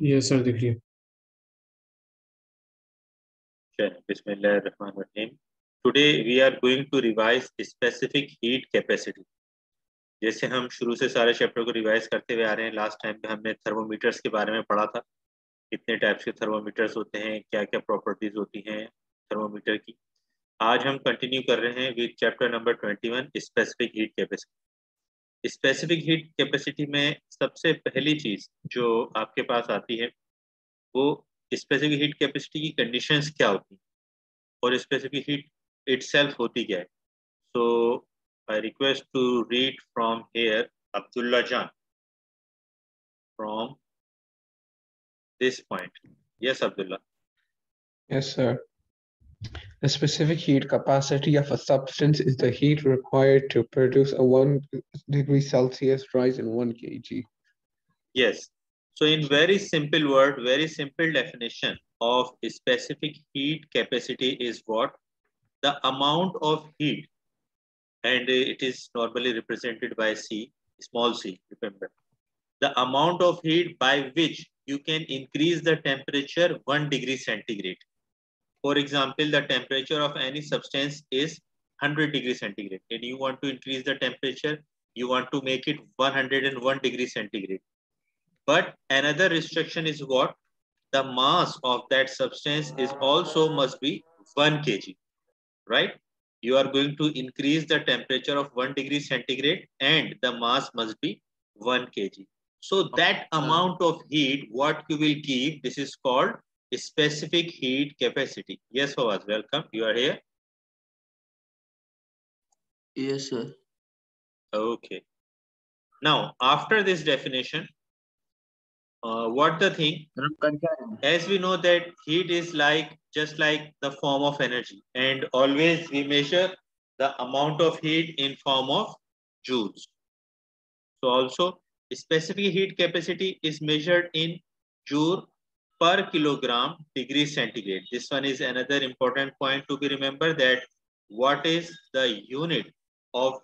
Yes, sir, दिख रही है Bismillahirrahmanirrahim. Today we are going to revise specific heat capacity. जैसे हम शुरू से सारे चैप्टर को रिवाइज करते हुए आ रहे हैं लास्ट टाइम पे हमने थर्मोमीटर्स के बारे में पढ़ा था कितने टाइप्स के थर्मोमीटर्स होते हैं क्या क्या प्रॉपर्टीज़ होती हैं थर्मोमीटर की आज हम कंटिन्यू कर रहे हैं with chapter number twenty one specific heat capacity specific heat capacity में सबसे पहली चीज़ जो आपके पास आती है वो स्पेसिफिक हीट कैपेसिटी की कंडीशंस क्या होती हैं और स्पेसिफिक हीट इटसेल्फ होती क्या है so I request to read from here Abdullah जान from this point Yes, Abdullah. Yes, sir. The specific heat capacity of a substance is the heat required to produce a 1 degree Celsius rise in 1 kg. Yes. So in very simple word, very simple definition of specific heat capacity is what? The amount of heat and it is normally represented by C, small c, remember. The amount of heat by which you can increase the temperature 1 degree centigrade. For example, the temperature of any substance is 100 degree centigrade and you want to increase the temperature, you want to make it 101 degree centigrade. But another restriction is what? The mass of that substance is also must be 1 kg, right? You are going to increase the temperature of 1 degree centigrade and the mass must be 1 kg. So that amount of heat, what you will give, this is called specific heat capacity. Yes, Fawaz, welcome. You are here? Yes, sir. Okay. Now, after this definition, uh, what the thing, as we know that heat is like, just like the form of energy and always we measure the amount of heat in form of joules. So also Specific heat capacity is measured in joule per kilogram degree centigrade. This one is another important point to be remembered that what is the unit of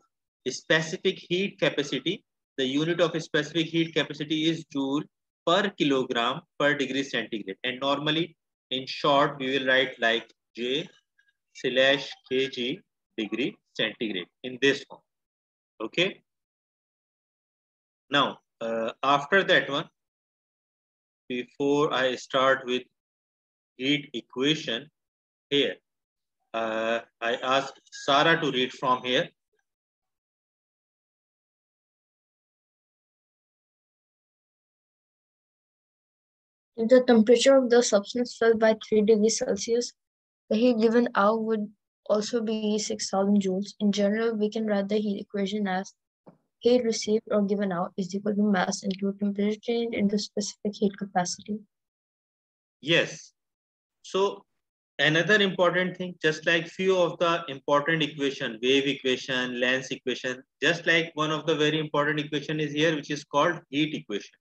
specific heat capacity? The unit of specific heat capacity is joule per kilogram per degree centigrade. And normally, in short, we will write like J slash kg degree centigrade in this form. Okay. Now, uh, after that one, before I start with heat equation here, uh, I ask Sarah to read from here. If the temperature of the substance fell by 3 degrees Celsius, the heat given out would also be 6000 joules. In general, we can write the heat equation as heat received or given out is equal to mass into temperature change into specific heat capacity. Yes. So another important thing, just like few of the important equation, wave equation, Lenz equation, just like one of the very important equation is here, which is called heat equation.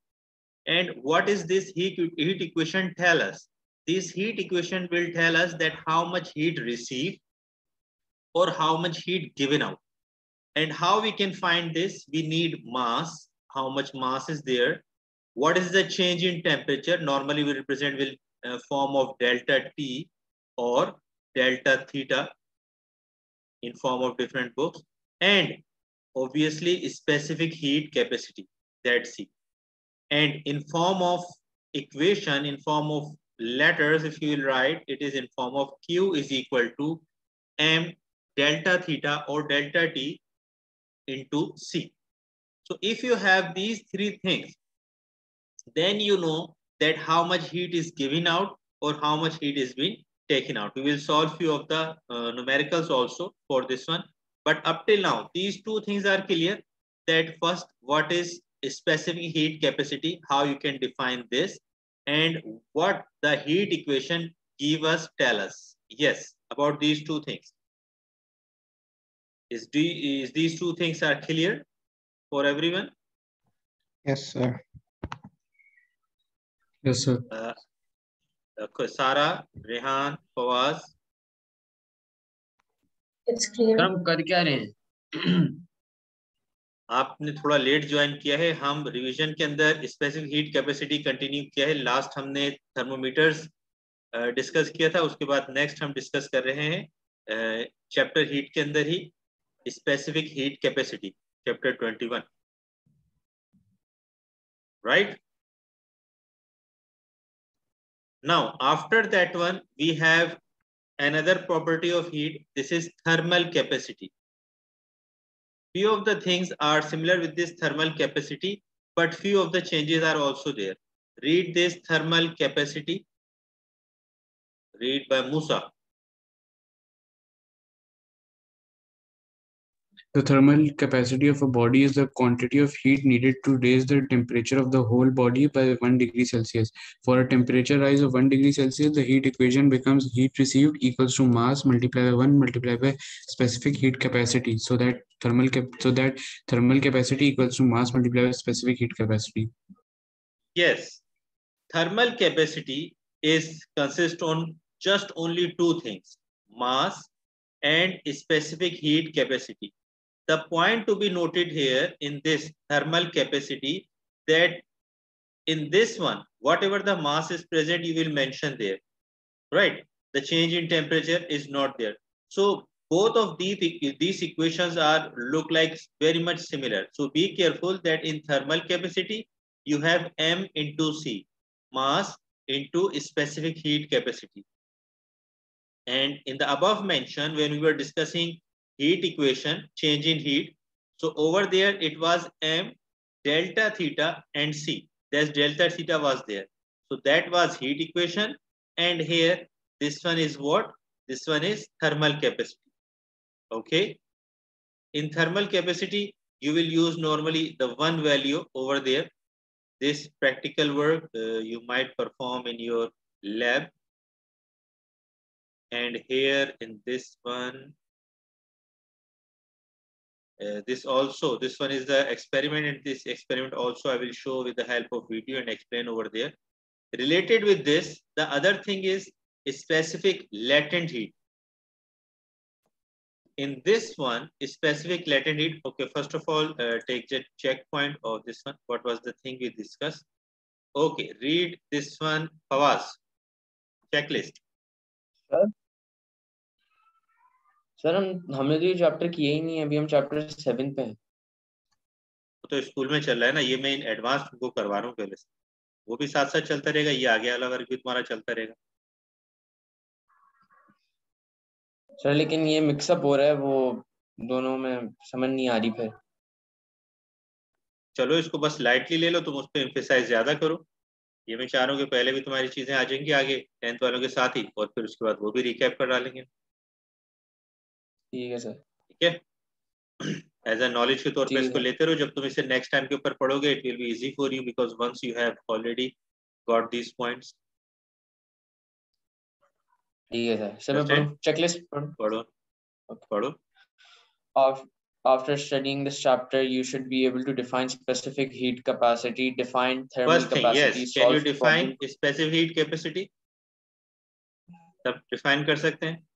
And what is this heat, heat equation tell us? This heat equation will tell us that how much heat received or how much heat given out. And how we can find this? We need mass. How much mass is there? What is the change in temperature? Normally we represent with uh, a form of delta T or delta theta in form of different books. And obviously specific heat capacity, that's C. And in form of equation, in form of letters, if you will write, it is in form of Q is equal to M delta theta or delta T into C. So if you have these three things, then you know that how much heat is given out or how much heat is being taken out. We will solve few of the uh, numericals also for this one. But up till now, these two things are clear that first, what is specific heat capacity, how you can define this, and what the heat equation give us, tell us. Yes, about these two things. Is, D, is these two things are clear for everyone? Yes, sir. Yes, sir. Uh, uh, Sarah, Rehan, Fawaz. It's clear. हम कर क्या रहे हैं आपने थोड़ा late join किया है हम रिवीजन के अंदर स्पेसिफिक हीट कैपेसिटी कंटिन्यू किया है लास्ट हमने थर्मोमीटर्स डिस्कस किया था उसके बाद नेक्स्ट हम डिस्कस कर रहे हैं चैप्टर हीट के अंदर ही specific heat capacity, chapter 21. Right? Now, after that one, we have another property of heat. This is thermal capacity. Few of the things are similar with this thermal capacity, but few of the changes are also there. Read this thermal capacity. Read by Musa. The thermal capacity of a body is the quantity of heat needed to raise the temperature of the whole body by 1 degree Celsius. For a temperature rise of 1 degree Celsius, the heat equation becomes heat received equals to mass multiplied by 1 multiplied by specific heat capacity. So that thermal cap so that thermal capacity equals to mass multiplied by specific heat capacity. Yes, thermal capacity is consist on just only two things, mass and specific heat capacity the point to be noted here in this thermal capacity that in this one, whatever the mass is present, you will mention there, right? The change in temperature is not there. So both of these, these equations are look like very much similar. So be careful that in thermal capacity, you have M into C, mass into specific heat capacity. And in the above mention, when we were discussing heat equation, change in heat. So over there, it was M delta theta and C. There's delta theta was there. So that was heat equation. And here, this one is what? This one is thermal capacity. Okay. In thermal capacity, you will use normally the one value over there. This practical work uh, you might perform in your lab. And here in this one, uh, this also, this one is the experiment and this experiment also I will show with the help of video and explain over there. Related with this, the other thing is specific latent heat. In this one, specific latent heat, okay, first of all, uh, take the checkpoint of this one. What was the thing we discussed? Okay, read this one, Fawaz, checklist. Sir? Sir हम हमने तो ये chapter किए ही नहीं है अभी हम chapter seven पे हैं। तो स्कूल में चल रहा है ना ये मैं इन एडवांस तुमको करवा रहा हूँ पहले से। वो भी साथ साथ चलता रहेगा ये आगे वाला वर्ग भी तुम्हारा चलता रहेगा। सर लेकिन ये मिक्सअप हो रहा है वो दोनों में समझ नहीं आ रही फिर। चलो इसको बस लाइटली ले लो तुम उस पर इम्फेसाइज ज़्यादा करो। ये मैं चाह रहा हूँ कि पहले भी तुम्हारी चीज़ें आ जाएँगी आगे टेंथ वालों के साथ ही और फिर उसके बाद वो भी रिकैप कर डालेंगे। ठीक है सर ठीक है एज अ नॉलेज के तौर पे इसको लेते रहो जब तुम इसे नेक्स्ट टाइम के ऊपर पढ़ोगे it will be easy for you because once you have already got these points ठीक है सर सर मैं पढ़ूं चेकलिस्ट पढ़ो पढ़ो of After studying this chapter, you should be able to define specific heat capacity, define thermal First thing, capacity. Yes. Can you define problem. specific heat capacity? सब define कर सकते हैं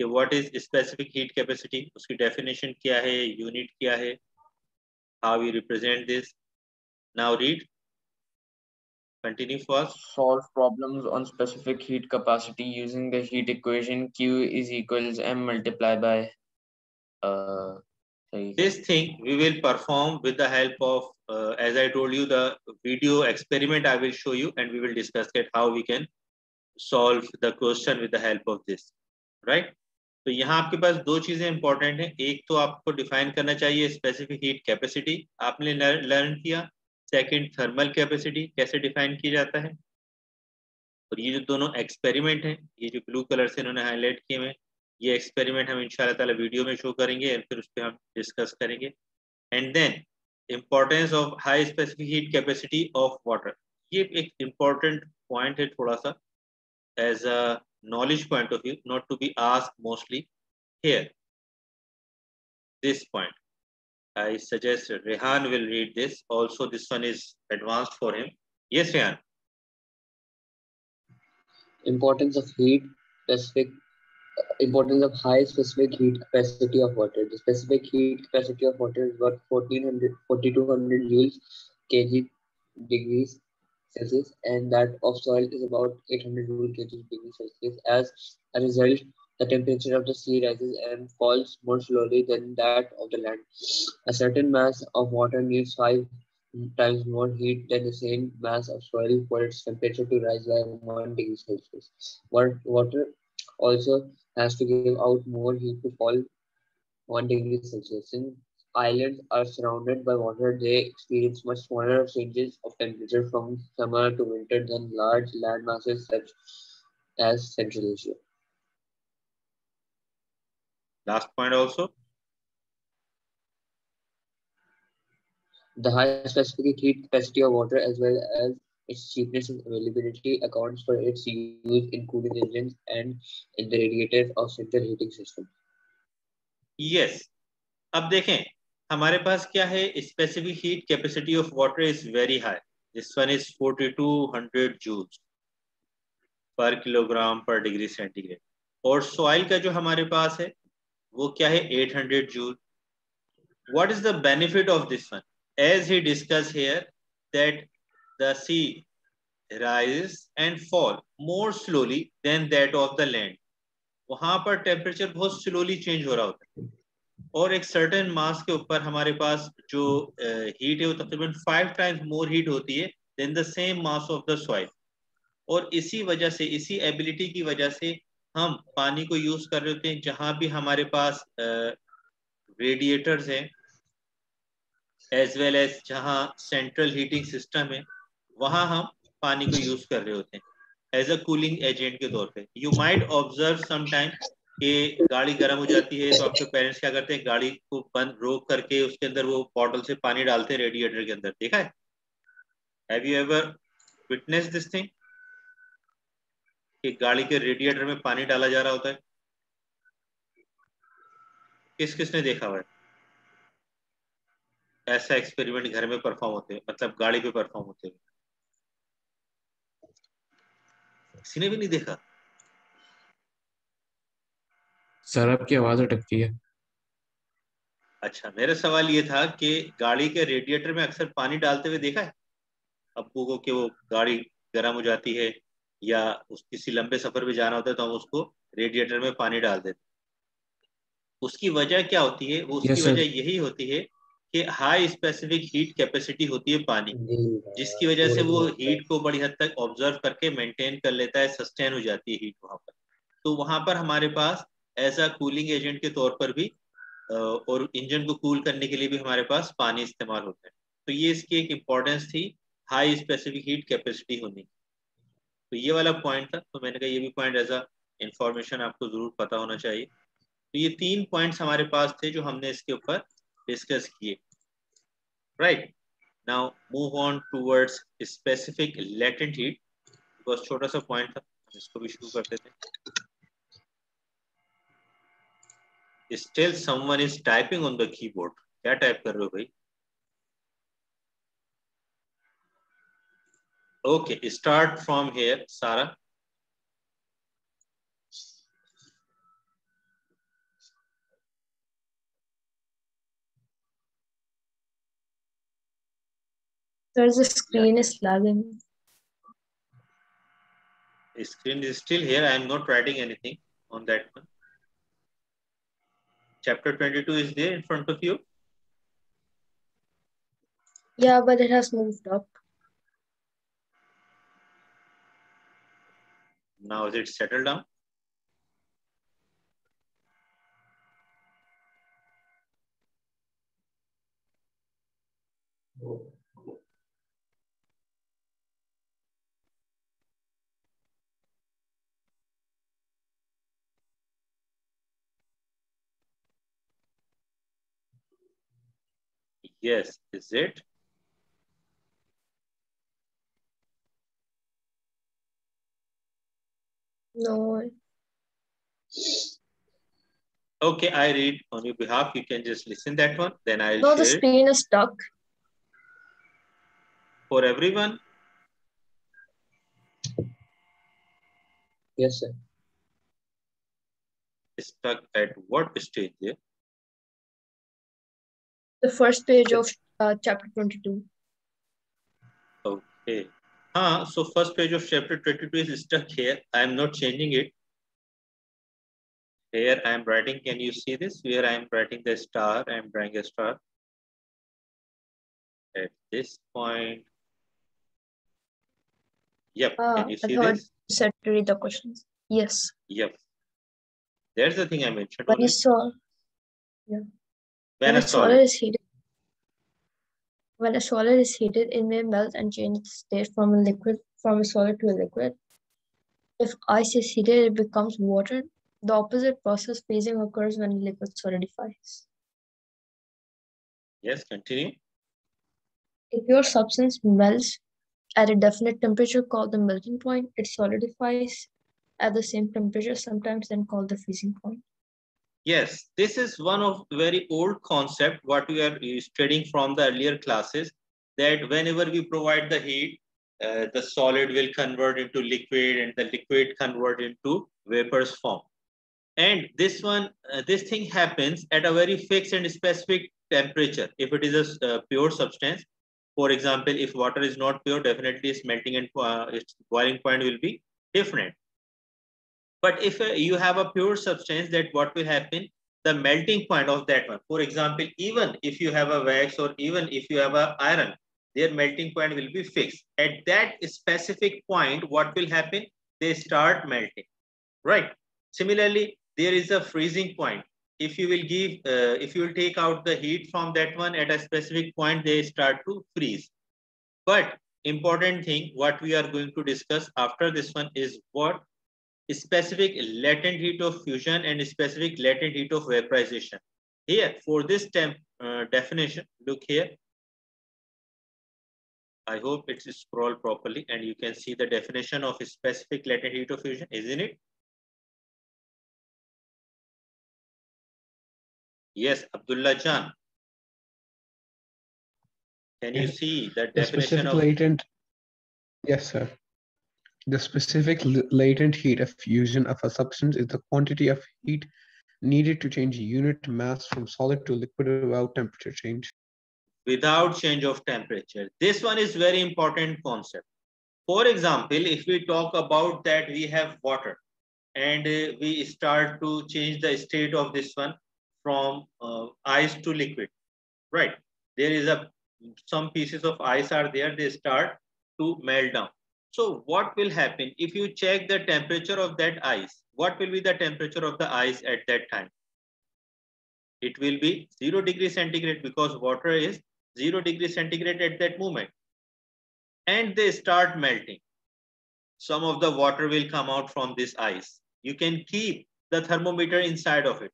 कि what is specific heat capacity उसकी definition क्या है unit क्या है how you represent this now read continue first solve problems on specific heat capacity using the heat equation q is equals m multiplied by uh, this thing we will perform with the help of uh, as i told you the video experiment i will show you and we will discuss it how we can solve the question with the help of this right तो यहाँ आपके पास दो चीज़ें important हैं। एक तो आपको define करना चाहिए स्पेसिफिक हीट कैपेसिटी आपने लर्न किया। सेकंड थर्मल कैपेसिटी कैसे डिफाइन किया जाता है? और ये जो दोनों एक्सपेरिमेंट हैं, ये जो ब्लू कलर से इन्होंने हाईलाइट किए हुए ये एक्सपेरिमेंट हम इंशाल्लाह ताला वीडियो में शो करेंगे और फिर उस पर हम डिस्कस करेंगे। And then importance of high specific heat capacity of water ये एक इम्पोर्टेंट पॉइंट है थोड़ा सा। As a knowledge point of view, not to be asked mostly here. This point. I suggest Rehan will read this. Also, this one is advanced for him. Yes, Rehan. Importance of heat, specific uh, importance of high specific heat capacity of water. The specific heat capacity of water is about 1400, 4200 joules kg degrees Celsius, and that of soil is about 800 joule kg degrees Celsius. As a result, the temperature of the sea rises and falls more slowly than that of the land. A certain mass of water needs five times more heat than the same mass of soil for its temperature to rise by one degree Celsius. Water also has to give out more heat to fall one degree Celsius. Since islands are surrounded by water, they experience much smaller changes of temperature from summer to winter than large land masses such as Central Asia. Last point also. The high specific heat capacity of water as well as its cheapness and availability accounts for its use in cooling engines and in the radiators of central heating system. Yes. अब देखें हमारे पास क्या है? Specific heat capacity of water is very high this one is 4200 joules पर kilogram पर degree centigrade और soil का जो हमारे पास है, वो क्या है? 800 joule what is the benefit of this one as he discussed here, that the sea rises and fall more slowly than that of the land. वहाँ पर टेम्परेचर बहुत स्लोली चेंज हो रहा होता है। और एक सर्टेन मास के ऊपर हमारे पास जो हीट है वो तकरीबन फाइव टाइम्स मोर हीट होती है then the same mass of the soil और इसी वजह से, इसी एबिलिटी की वजह से हम पानी को यूज़ कर रहे होते हैं जहाँ भी हमारे पास रेडिएटर्स हैं एज वेल एज जहाँ सेंट्रल हीटिंग सिस्टम है, वहाँ हम पानी को यूज़ कर रहे होते हैं एज अ कूलिंग एजेंट के तौर पे. You might observe some time कि गाड़ी गर्म हो जाती है तो आपके पेरेंट्स क्या करते हैं? गाड़ी को बंद, रोक करके उसके अंदर वो बॉटल से पानी डालते हैं रेडिएटर के अंदर, देखा है? विटनेस दिस थिंग कि गाड़ी के रेडिएटर में पानी डाला जा रहा होता है। किस, किसने देखा हुआ है? ऐसा एक्सपेरिमेंट घर में परफॉर्म होते हैं मतलब गाड़ी पे परफॉर्म होते हैं। किसी ने भी नहीं देखा? सर आपकी आवाज़ अटकती है। अच्छा मेरा सवाल ये था कि गाड़ी के रेडिएटर में अक्सर पानी डालते हुए देखा है? अब्बू को कि वो गाड़ी गर्म हो जाती है या उस किसी लंबे सफ़र पे जाना होता है तो हम उसको रेडिएटर में पानी डाल देते उसकी वजह क्या होती है? वो उसकी yes, वजह यही होती है कि हाई स्पेसिफिक हीट कैपेसिटी होती है पानी जिसकी वजह से वो हीट को बड़ी हद तक ऑब्ज़र्व करके मेंटेन कर लेता है सस्टेन हो जाती है हीट वहाँ पर। तो वहाँ पर हमारे पास एज अ कूलिंग एजेंट के तौर पर भी और इंजन को कूल करने के लिए भी हमारे पास पानी इस्तेमाल होता है। तो ये इसकी एक इम्पोर्टेंस थी हाई स्पेसिफिक हीट कैपेसिटी होने की। तो ये वाला पॉइंट था तो मैंने कहा ये भी पॉइंट एज अ इंफॉर्मेशन आपको ज़रूर पता होना चाहिए। तो ये तीन पॉइंट्स हमारे पास थे जो हमने इसके ऊपर डिस्कस किए। Right now move on towards specific latent heat because छोटा सा पॉइंट था इसको भी शुरू करते थे। still someone is typing on the keyboard क्या टाइप कर रहे हो भाई okay start from here Sarah There's a screen is lagging. The screen is still here. I am not writing anything on that one. Chapter 22 is there in front of you. Yeah, but it has moved up. Now is it settled down? Yes, is it? No. Okay, I read on your behalf. You can just listen that one. Then I'll No, the share it screen is stuck. for everyone. Yes, sir. stuck at what stage there? The first page of uh, chapter 22. Okay. Ah, so first page of chapter 22 is stuck here. I am not changing it. Here I am writing, can you see this? Where I am writing the star, I am drawing a star. At this point. Yep, Ah, can you see thought this? you said to read the questions. Yes. Yep. There's the thing I mentioned. When only. a sol When a solid is heated when a solid is heated, it may melt and change its state from a liquid from a solid to a liquid. If ice is heated, it becomes water. The opposite process phasing occurs when liquid solidifies. Yes, continue. If your substance melts at a definite temperature called the melting point. It solidifies at the same temperature, sometimes then called the freezing point. Yes, this is one of very old concept what we are studying from the earlier classes that whenever we provide the heat, uh, the solid will convert into liquid and the liquid convert into vapors form. And this one, uh, this thing happens at a very fixed and specific temperature. If it is a uh, pure substance, for example, if water is not pure, definitely its melting and uh, its boiling point will be different. But if uh, you have a pure substance, that what will happen? The melting point of that one. For example, even if you have a wax or even if you have a iron, their melting point will be fixed. At that specific point, what will happen? They start melting, right? Similarly, there is a freezing point. If you will give, uh, if you will take out the heat from that one at a specific point, they start to freeze. But important thing, what we are going to discuss after this one is what specific latent heat of fusion and specific latent heat of vaporization. Here, for this temp, uh, definition, look here. I hope it's scrolled properly and you can see the definition of specific latent heat of fusion, isn't it? Yes, Abdullah Jan. Can you see the The definition specific of latent, yes, sir. The specific latent heat of fusion of a substance is the quantity of heat needed to change unit mass from solid to liquid without temperature change. without change of temperature. This one is very important concept. For example, if we talk about that we have water and uh, we start to change the state of this one from uh, ice to liquid, right? There is a some pieces of ice are there, they start to melt down. So what will happen if you check the temperature of that ice? What will be the temperature of the ice at that time? It will be zero degree centigrade because water is zero degree centigrade at that moment. And they start melting. Some of the water will come out from this ice. You can keep the thermometer inside of it.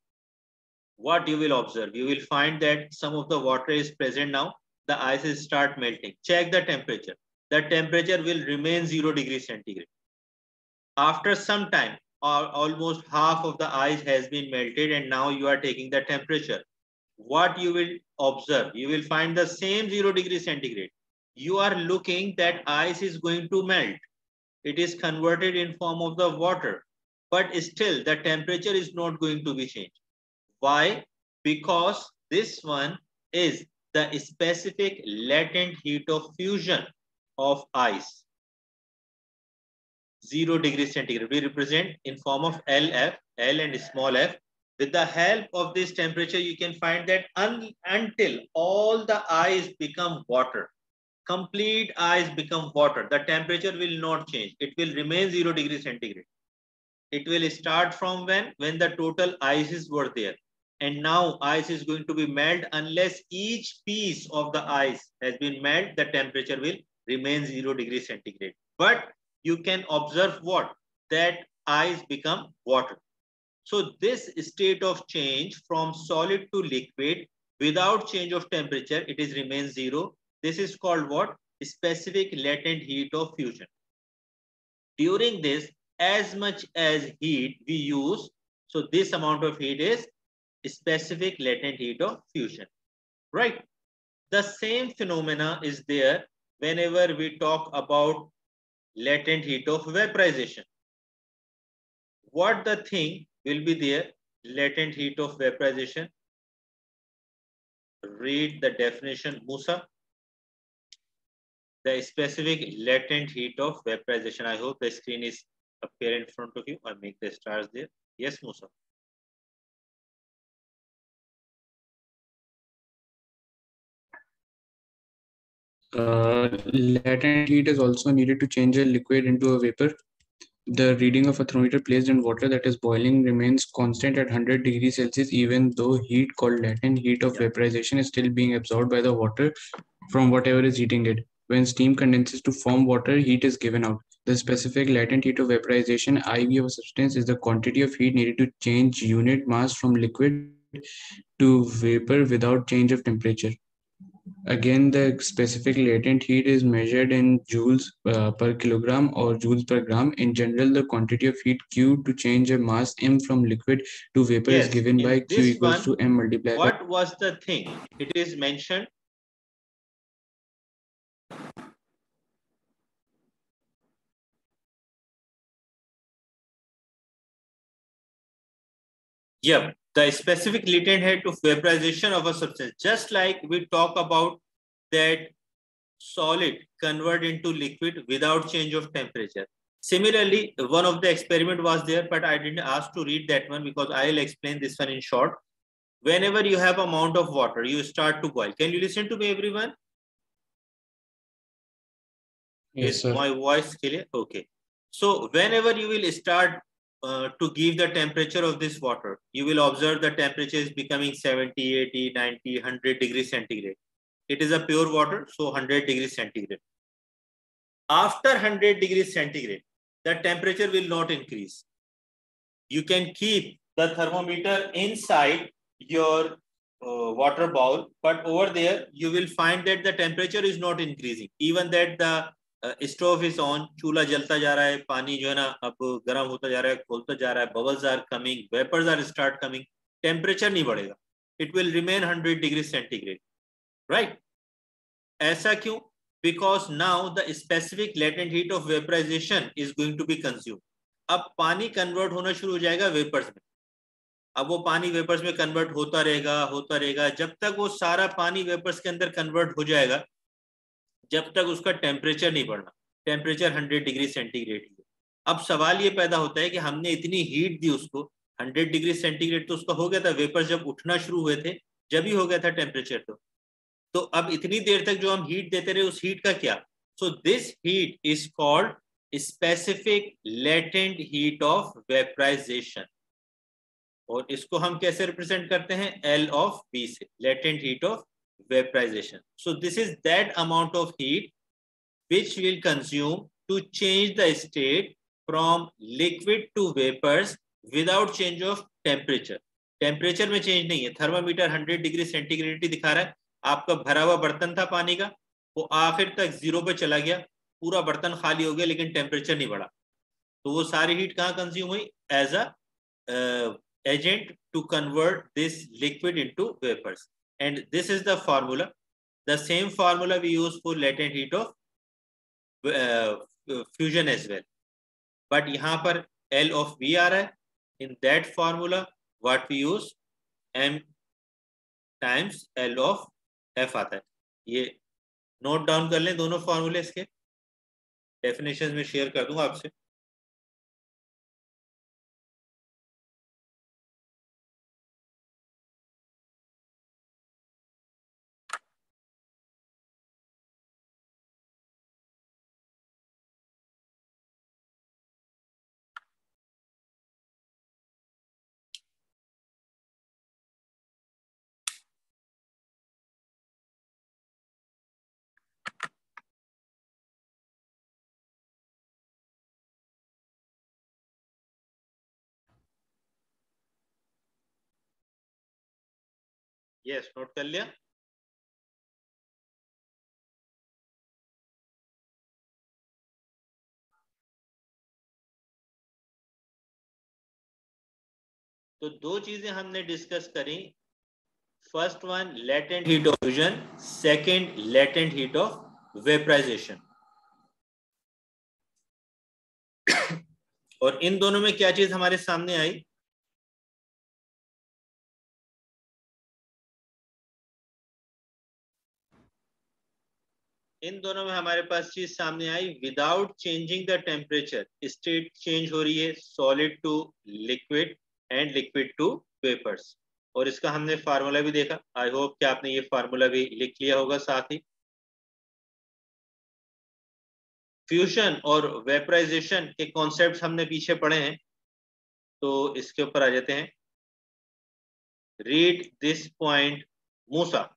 What you will observe, you will find that some of the water is present now. The ice is start melting. Check the temperature. The temperature will remain zero degree centigrade. After some time, al- almost half of the ice has been melted and now you are taking the temperature what you will observe, you will find the same zero degree centigrade. You are looking that ice is going to melt. It is converted in form of the water, but still the temperature is not going to be changed. Why? Because this one is the specific latent heat of fusion of ice. Zero degree centigrade. We represent in form of LF, L and small f with the help of this temperature, you can find that un until all the ice become water, complete ice become water, the temperature will not change. It will remain zero degree centigrade. It will start from when? When the total ices were there. And now ice is going to be melt unless each piece of the ice has been melt, the temperature will remain zero degree centigrade. But you can observe what? That ice become water. So this state of change from solid to liquid without change of temperature, it is remains zero. This is called what? Specific latent heat of fusion. During this, as much as heat we use, so this amount of heat is specific latent heat of fusion, right? The same phenomena is there whenever we talk about latent heat of vaporization. What the thing will be there? Latent heat of vaporization. Read the definition musa. The specific latent heat of vaporization. I hope the screen is appear in front of you. I make the stars there. Yes musa Uh, latent heat is also needed to change a liquid into a vapor. The reading of a thermometer placed in water that is boiling remains constant at 100 degrees Celsius, even though heat called latent heat of vaporization is still being absorbed by the water from whatever is heating it. When steam condenses to form water, heat is given out. The specific latent heat of vaporization, IV of a substance, is the quantity of heat needed to change unit mass from liquid to vapor without change of temperature. Again, the specific latent heat is measured in joules uh, per kilogram or joules per gram. In general, the quantity of heat Q to change a mass M from liquid to vapor is given by Q equals one, to M multiplied by what was the thing? It is mentioned. Yeah the specific latent heat of vaporization of a substance just like we talk about that solid convert into liquid without change of temperature. Similarly one of the experiment was there but i didn't ask to read that one because i'll explain this one in short. Whenever you have amount of water you start to boil. Can you listen to me everyone? Yes, is sir. my voice clear? Okay. So whenever you will start uh, to give the temperature of this water. You will observe the temperature is becoming 70 80 90 100 degrees centigrade. It is a pure water so 100 degrees centigrade. After 100 degrees centigrade the temperature will not increase. You can keep the thermometer inside your uh, water bowl but over there you will find that the temperature is not increasing. Even that the stove is on, चूल्हा जलता जा रहा है, पानी जो है ना अब गर्म होता जा रहा है, खोलता जा रहा है, bubbles are coming, vapours are start coming temperature नहीं बढ़ेगा। It will remain 100 degree centigrade right ऐसा क्यों? Because now the specific latent heat of vaporization is going to be consume अब पानी कन्वर्ट होना शुरू हो जाएगा वेपर्स में। अब वो पानी वेपर्स में कन्वर्ट होता रहेगा होता रहेगा। जब तक वो सारा पानी वेपर्स के अंदर कन्वर्ट हो जाएगा जब तक उसका टेम्परेचर नहीं बढ़ना टेम्परेचर 100 डिग्री सेंटीग्रेड ही अब सवाल ये पैदा होता है कि हमने इतनी हीट दी उसको 100 डिग्री सेंटीग्रेड तो उसका हो गया था वेपर जब उठना शुरू हुए थे, जब ही हो गया था टेम्परेचर तो। तो अब इतनी देर तक जो हम हीट देते रहे, उस हीट का क्या? So this heat is called specific latent heat of vaporization और इसको हम कैसे रिप्रेजेंट करते हैं? एल ऑफ़ बी से latent heat of vaporization. So, this is that amount of heat which will consume to change the state from liquid to vapors without change of temperature. Temperature में change नहीं है। Thermometer 100 degree centigrade दिखा रहा है। आपका भरा हुआ बर्तन था पानी का। वो आखिर तक ज़ीरो पे चला गया। पूरा बर्तन खाली हो गया, लेकिन टेम्परेचर नहीं बढ़ा। तो वो सारी हीट कहाँ कंज्यूम हुई? As a agent to convert this liquid into vapours and this is the formula the same formula we use for latent heat of uh, fusion as well but यहाँ पर L of V आ रहा है in that formula what we use M times L of F आता है ये note down कर लें दोनों फॉर्मूले इसके डेफिनेशन में शेयर कर दूँगा आपसे यस नोट कर लिया। तो दो चीज़ें हमने डिस्कस करी। First one latent heat of fusion second latent heat of vaporization और इन दोनों में क्या चीज़ हमारे सामने आई? इन दोनों में हमारे पास चीज़ सामने आई without changing the temperature state change हो रही है solid to liquid and liquid to vapours और इसका हमने फार्मूला भी देखा। आई होप कि आपने ये फार्मूला भी लिख लिया होगा साथ ही। फ्यूजन और वेपराइजेशन के कॉन्सेप्ट हमने पीछे पढ़े हैं। तो इसके ऊपर आ जाते हैं। Read this point Musa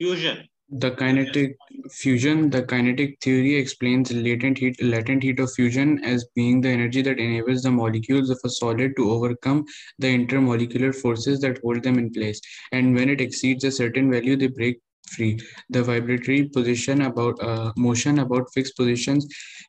fusion. The kinetic fusion the kinetic theory explains latent heat latent heat of fusion as being the energy that enables the molecules of a solid to overcome the intermolecular forces that hold them in place. And when it exceeds a certain value they break free. The vibratory position about uh, motion about fixed positions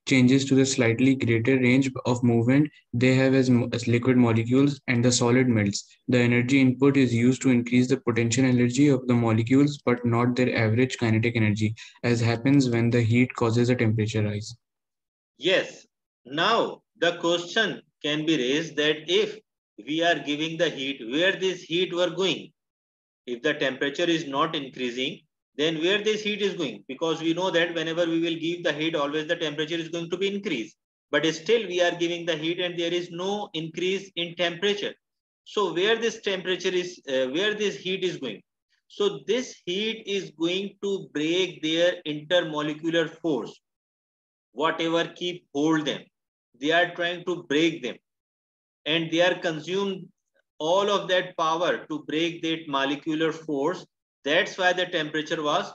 changes to the slightly greater range of movement they have as, as liquid molecules and the solid melts. The energy input is used to increase the potential energy of the molecules, but not their average kinetic energy, as happens when the heat causes a temperature rise. Yes. Now the question can be raised that if we are giving the heat, where this heat were going? If the temperature is not increasing, then where this heat is going? Because we know that whenever we will give the heat always the temperature is going to be increased. But still we are giving the heat and there is no increase in temperature. So where this temperature is uh, where this heat is going? So this heat is going to break their intermolecular force whatever keep hold them. They are trying to break them. And they are consumed all of that power to break that molecular force that's why the temperature was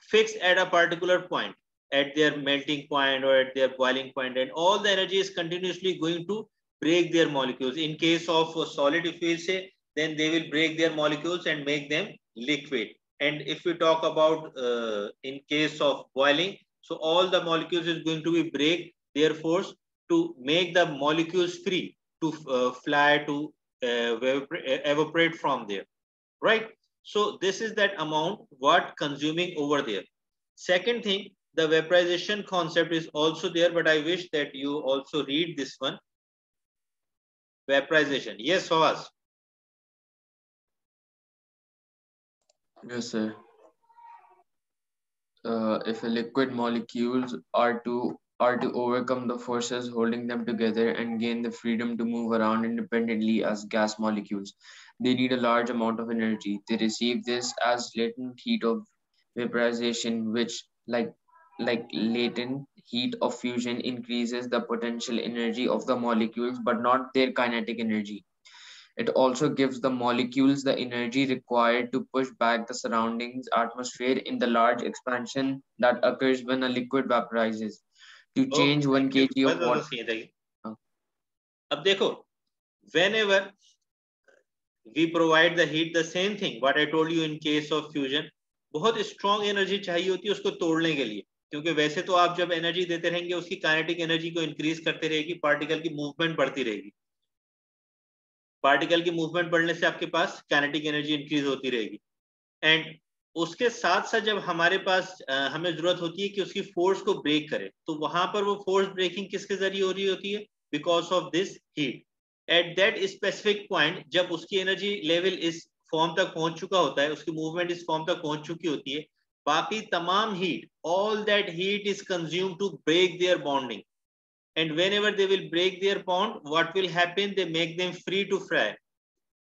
fixed at a particular point, at their melting point or at their boiling point, and all the energy is continuously going to break their molecules. In case of solid, if we say, then they will break their molecules and make them liquid. And if we talk about uh, in case of boiling, so all the molecules is going to be break their force to make the molecules free to uh, fly to uh, evaporate from there, right? So this is that amount what consuming over there. Second thing, the vaporization concept is also there, but I wish that you also read this one. Vaporization. Yes, Fawaz. Yes, sir. Uh, if a liquid molecules are to are to overcome the forces holding them together and gain the freedom to move around independently as gas molecules, they need a large amount of energy. They receive this as latent heat of vaporization, which, like, like latent heat of fusion, increases the potential energy of the molecules, but not their kinetic energy. It also gives the molecules the energy required to push back the surroundings atmosphere in the large expansion that occurs when a liquid vaporizes. To oh, change oh, 1 kg of water. अब देखो whenever we provide the heat, the same thing, what i told you in case of fusion. बहुत strong energy चाहिए होती है उसको तोड़ने के लिए। क्योंकि वैसे तो आप जब एनर्जी देते रहेंगे, उसकी काइनेटिक एनर्जी को इंक्रीज करते रहेगी पार्टिकल की मूवमेंट बढ़ती रहेगी। पार्टिकल की मूवमेंट बढ़ने से आपके पास काइनेटिक एनर्जी इंक्रीज होती रहेगी। एंड उसके साथ साथ जब हमारे पास हमें ज़रूरत होती है कि उसकी फोर्स को ब्रेक करे तो वहाँ पर वो फोर्स ब्रेकिंग किसके ज़रिए हो रही होती है? Because of this heat at that specific point जब उसकी एनर्जी लेवल इस फॉर्म तक पहुँच चुका होता है, उसकी मूवमेंट इस फॉर्म तक पहुँच चुकी होती है, बाकी तमाम heat all that heat is consume to break their bonding and whenever they will break their bond, what will happen? They make them free to fly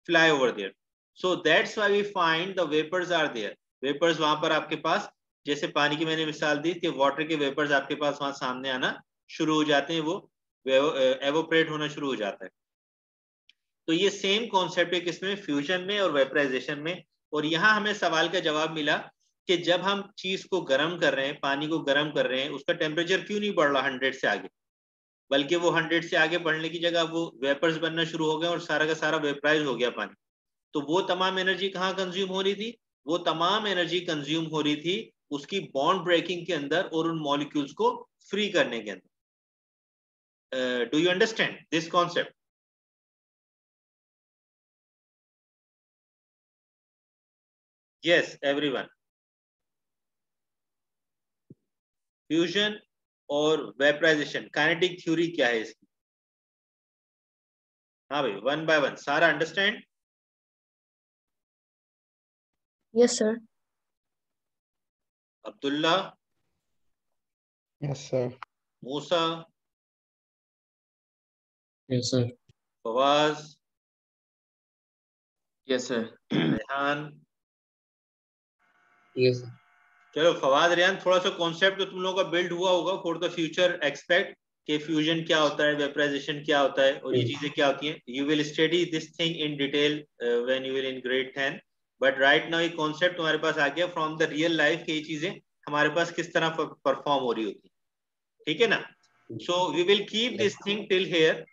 fly over there. So that's why we find the vapors are there. Vapors वहाँ पर आपके पास, जैसे पानी की मैंने मिसाल दी कि water के वेपर्स आपके पास वहाँ सामने आना शुरू हो जाते हैं, वो एवोपरेट होना शुरू हो जाता है। तो ये सेम कॉन्सेप्ट है किसमें फ्यूजन में और वेपराइजेशन में। और यहाँ हमें सवाल का जवाब मिला कि जब हम चीज़ को गर्म कर रहे हैं, पानी को गर्म कर रहे हैं, उसका टेम्परेचर क्यों नहीं बढ़ रहा हंड्रेड से आगे? बल्कि वो हंड्रेड से आगे बढ़ने की जगह वो वेपर्स बनना शुरू हो गए और सारा का सारा वेपराइज हो गया पानी। तो वो तमाम एनर्जी कहाँ कंज्यूम हो रही थी? वो तमाम एनर्जी कंज्यूम हो रही थी उसकी बॉन्ड ब्रेकिंग के अंदर और उन मॉलिक्यूल्स को फ्री करने के अंदर। Do you understand this concept yes everyone. Fusion और वेपराइजेशन काइनेटिक थ्योरी क्या है इसकी? हाँ भाई वन बाय वन सारा understand yes sir Abdullah, Yes, sir. Musa, Yes, sir. Fawaz, Yes, sir. Rehan? Sir. चलो फवाद रेहान थोड़ा सा कॉन्सेप्ट तो तुम लोगों का बिल्ड हुआ होगा फॉर द फ्यूचर एक्सपेक्ट कि फ्यूजन क्या होता है वेपराइजेशन क्या होता है और ये चीज़ें क्या होती हैं। You will study this thing in detail when you will in grade 10 but right now ये कॉन्सेप्ट तुम्हारे पास आ गया फ्रॉम द रियल लाइफ की ये चीज़ें हमारे पास किस तरह परफॉर्म हो रही होती है। ठीक है ना? So we will keep this thing till here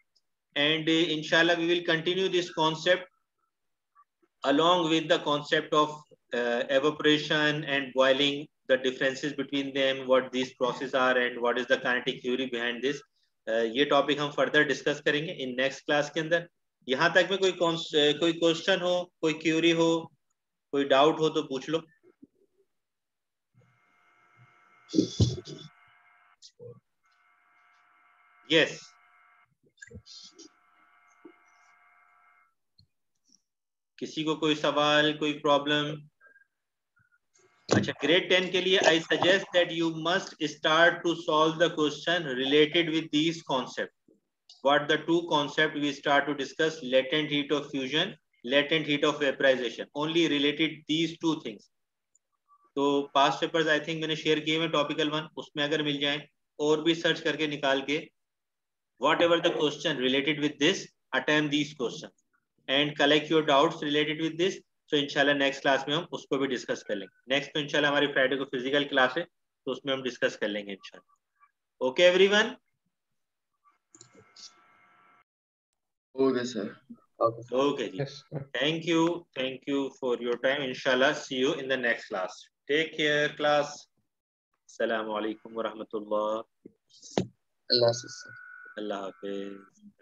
and inshallah we will continue this concept along with the concept of uh, evaporation and boiling the differences between them what these processes are and what is the kinetic theory behind this uh, topic हम further discuss करेंगे in next class के अंदर यहाँ तक में कोई कौन- कोई क्वेश्चन हो कोई क्यूरी हो कोई डाउट हो तो पूछ लो यस किसी को कोई सवाल कोई प्रॉब्लम अच्छा ग्रेड टेन के लिए I suggest that you must start to solve the question related with these concept what the two concept we start to discuss, latent heat of fusion, latent heat of vaporization. Only related these two things. तो past papers I think मैंने share किए हुए topical one उसमें अगर मिल जाए, और भी search करके निकाल के whatever the question related with this attempt these question and collect your doubts related with this तो इनशाला नेक्स्ट क्लास में हम उसको भी डिस्कस कर लेंगे। नेक्स्ट तो इनशाला हमारी फ्राइडे को फ़िज़िकल क्लास है तो उसमें हम डिस्कस कर लेंगे इनशाला okay everyone okay sir okay ji. Thank you thank you for your time इनशाला see you in the next class take care class अस्सलाम वालेकुम व रहमतुल्लाह अल्लाह हाफिज़